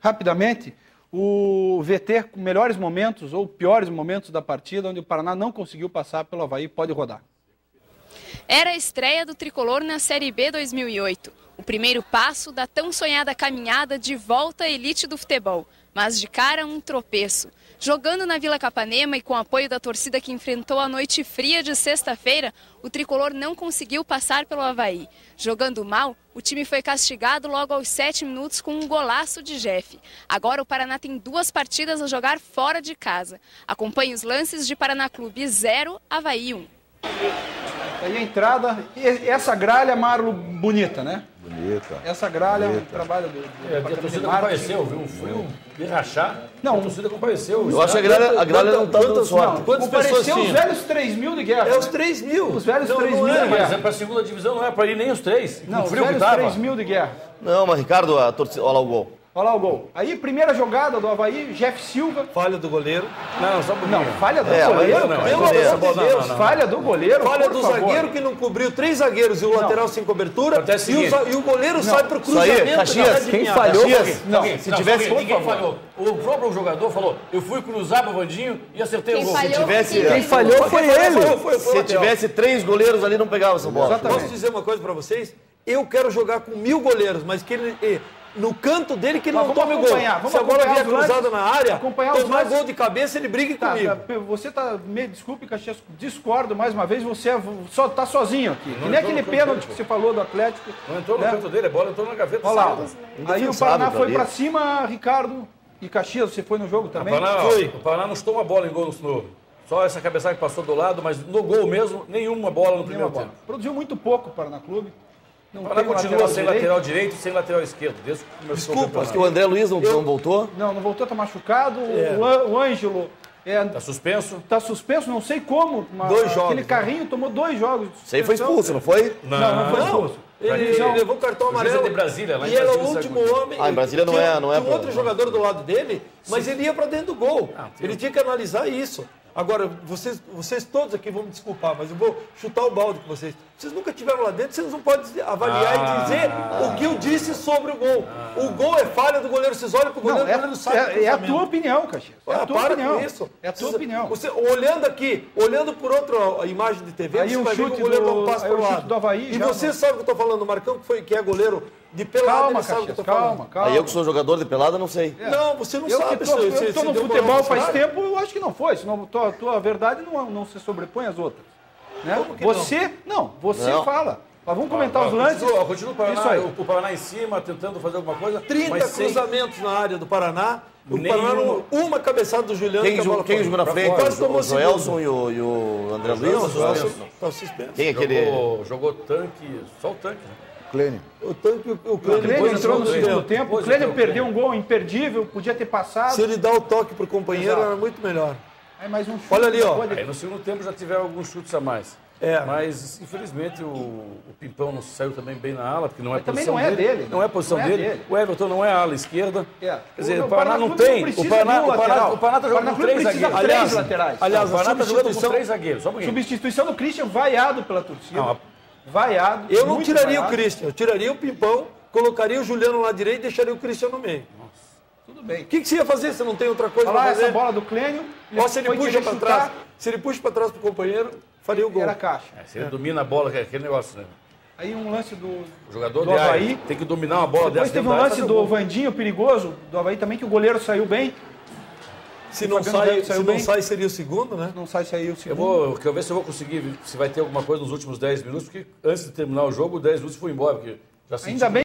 rapidamente o VT com melhores momentos ou piores momentos da partida, onde o Paraná não conseguiu passar pelo Havaí, pode rodar. Era a estreia do tricolor na Série B 2008. O primeiro passo da tão sonhada caminhada de volta à elite do futebol. Mas de cara, um tropeço. Jogando na Vila Capanema e com apoio da torcida que enfrentou a noite fria de sexta-feira, o tricolor não conseguiu passar pelo Havaí. Jogando mal, o time foi castigado logo aos sete minutos com um golaço de Jeff. Agora o Paraná tem duas partidas a jogar fora de casa. Acompanhe os lances de Paraná Clube 0, Havaí 1. Aí a entrada, e essa gralha, Marlo, bonita, né? Bonita. Essa gralha é um Bonita. trabalho do, do É, a torcida compareceu, viu? Foi um de rachar. Não, a torcida compareceu. Eu acho que a gralha, a gralha não tá dando sorte. não, Quantas Compareceu pessoas os tinham? velhos 3 mil de guerra. É os né? 3 mil. Os velhos Não, 3 não mil é, de Mas guerra. é pra segunda divisão, não é pra ir nem os três. Não, com o os velhos tava. 3 mil de guerra. Não, mas Ricardo, a torcida, olha lá o gol. Olha lá o gol. Aí, primeira jogada do Havaí, Jeff Silva. Falha do goleiro. Não, não, só um. Não, falha do É, goleiro. não. Pelo goleiro. amor de Não, Deus. não, não. Falha do goleiro. Falha por do favor. zagueiro que não cobriu três zagueiros e o lateral sem cobertura. E o, e o goleiro sai pro Isso aí, cruzamento. Caxias, da quem falhou- Caxias, Não, ninguém- se não, tivesse- ninguém, ninguém falhou. O próprio jogador falou, eu fui cruzar pro Vandinho e acertei Quem o gol. falhou- tivesse- quem Quem falhou foi ele. Se tivesse três goleiros ali, não pegava essa bola. Posso dizer uma coisa pra vocês? Eu quero jogar com mil goleiros, mas que ele. No canto dele que ele Mas não tome gol. Se a bola vier cruzada na área, acompanhar tomar gol de cabeça, ele brigue Tá, comigo. tá, você tá. Me desculpe, Caxias, discordo mais uma vez, você é- só tá sozinho aqui. Que nem aquele pênalti dele, que você falou do Atlético. Não entrou no né? canto dele, a bola entrou na gaveta. Olha lá. Aí o Paraná foi pra cima, Ricardo e Caxias, você foi no jogo O também? Paraná, Foi. o Paraná não chutou uma bola em gol no, no Só essa cabeçada que passou do lado, mas no gol mesmo, nenhuma bola no Nenhuma primeiro bola. tempo. Produziu muito pouco o Paraná Clube. Não O Paraná continua sem direito. lateral direito e sem lateral esquerdo. Desde que Desculpa, o o André Luiz não, não voltou. Não, não voltou, tá machucado. É. O, o Ângelo é, Tá suspenso. tá suspenso, não sei como. mas Dois Aquele jogos, né? carrinho tomou dois jogos. aí foi expulso, não foi? Não, não foi Não, expulso. ele, ele levou cartão O é amarelo. de Brasília, lá em e era o Brasília, último sabe? homem. Ah, em Brasília não Tinha- é- não é Tinha um outro jogador do lado dele, mas ele ia pra dentro do gol. ele tinha que analisar isso. Agora, vocês, vocês todos aqui vão me desculpar, mas eu vou chutar o balde com vocês. Vocês nunca estiveram lá dentro, vocês não podem avaliar e dizer o que eu disse sobre o gol. O gol é falha do goleiro. Vocês olham pro goleiro, Não, é, o goleiro sai pro é, é a tua opinião, Caxias. É a Ah, tua para opinião. com isso. É a tua Você- opinião. Você, olhando aqui, olhando por outra imagem de TV, Aí você o vai ver que chute o goleiro do- não passa aí pro lado. do Havaí e já você não. sabe o que eu tô falando, o Marcão, que, foi, que é goleiro de pelada, Calma, ele sabe o que eu Caxias, tô calma, calma. Aí eu que sou jogador de pelada, não sei. Não, você não Eu sabe que tô, se- eu se- tô se no futebol faz tempo, eu acho que não foi. Senão a tua, tua verdade não, não se sobrepõe às outras. Né? Como que você, não? você Não. fala. Mas vamos comentar os Ah, lances. Continua, continua o Paraná, Isso aí. o, o Paraná em cima, tentando fazer alguma coisa. 30 mas sem- cruzamentos na área do Paraná. O Nenhuma. Paraná, não- uma cabeçada do Juliano. Quem, que jogou, quem jogou na frente? Quase O, tomou o. Joelson e o, e o André Luiz? Não, tá. Quem é aquele? Jogou, jogou tanque, só o tanque. Né? Clênio. O tanque, o O Clênio Clênio entrou no segundo tempo. tempo. O Clênio o perdeu um gol imperdível, podia ter passado. Se ele dá o toque pro companheiro, Exato. era muito melhor. Aí mais um chute. Olha ali, ó. Pode- Aí no segundo tempo já tiveram alguns chutes a mais. É. Mas, infelizmente, o, o Pimpão não saiu também bem na ala, porque não é Mas também posição não é dele, né? Não é posição Não é dele. dele. O Everton não é ala esquerda. É. Quer dizer, O- o, o Paraná Paraná não tem. não o Paraná, o Paraná, o Paraná tá jogando com três zagueiros. três Aliás, laterais. aliás, o Paraná tá jogando com três zagueiros. Só um. Substituição do Christian, vaiado pela torcida. Não, Vaiado. Eu não tiraria o vaiado. Christian, eu tiraria o Pimpão, colocaria o Juliano lá direito e deixaria o Christian no meio. Tudo bem. O que, que você ia fazer se não tem outra coisa Olha lá pra essa fazer? bola do Clênio. Ou se ele puxa chutar, trás, se ele puxa pra trás pro companheiro, faria o gol. Era caixa. É, se ele domina a bola, que é aquele negócio, né? Aí um lance do, O jogador do Havaí. tem que dominar uma bola Depois dessa teve dentro um lance fazer do. Vandinho perigoso, do Havaí também, que o goleiro saiu bem. Se não, sai, se não sai, seria o segundo, né? Não sai se aí o Eu segundo. vou, quero ver se eu vou conseguir, se vai ter alguma coisa nos últimos 10 minutos, porque antes de terminar o jogo, 10 minutos foi embora, porque já senti Ainda bem